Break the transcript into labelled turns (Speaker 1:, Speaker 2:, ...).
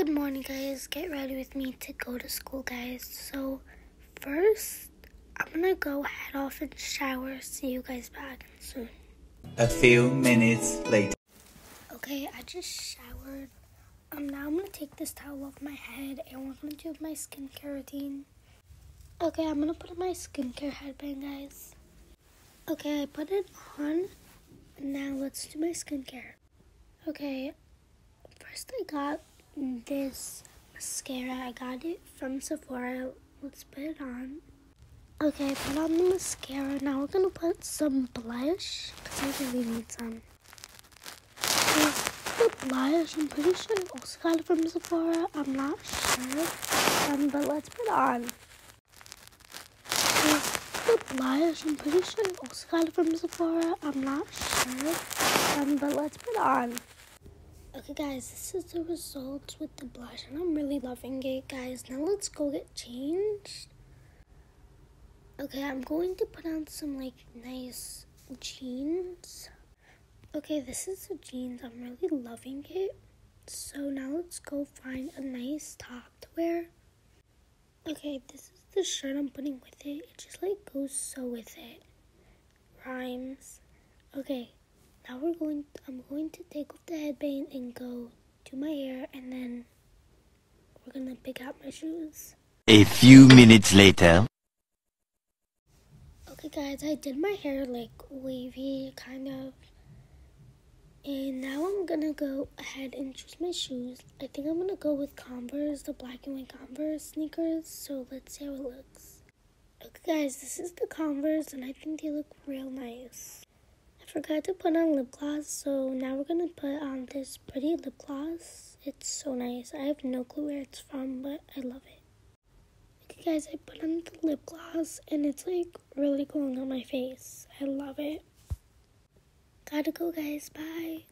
Speaker 1: Good morning, guys. Get ready with me to go to school, guys. So, first, I'm gonna go head off and shower. See you guys back soon.
Speaker 2: A few minutes later.
Speaker 1: Okay, I just showered. Um, now I'm gonna take this towel off my head and we're gonna do my skincare routine. Okay, I'm gonna put on my skincare headband, guys. Okay, I put it on. Now let's do my skincare. Okay, first I got this mascara. I got it from Sephora. Let's put it on. Okay, put on the mascara. Now we're gonna put some blush because I really need some. The blush, I'm pretty sure I also got it from Sephora. I'm not sure, um, but let's put it on. The blush, I'm pretty sure I also got it from Sephora. I'm not sure, um, but let's put it on. Okay, guys, this is the results with the blush, and I'm really loving it, guys. Now let's go get changed. Okay, I'm going to put on some like nice jeans. Okay, this is the jeans. I'm really loving it. So now let's go find a nice top to wear. Okay, this is the shirt I'm putting with it. It just like goes so with it. Rhymes. Okay, now we're going I'm going to take off the headband and go do my hair and then we're gonna pick out my shoes.
Speaker 2: A few minutes later.
Speaker 1: Okay guys, I did my hair like wavy kind of. And now I'm gonna go ahead and choose my shoes. I think I'm gonna go with Converse, the black and white Converse sneakers. So let's see how it looks. Okay guys, this is the Converse and I think they look real nice. Forgot to put on lip gloss, so now we're gonna put on this pretty lip gloss. It's so nice. I have no clue where it's from, but I love it. Okay guys, I put on the lip gloss and it's like really glowing on my face. I love it. Gotta go guys, bye.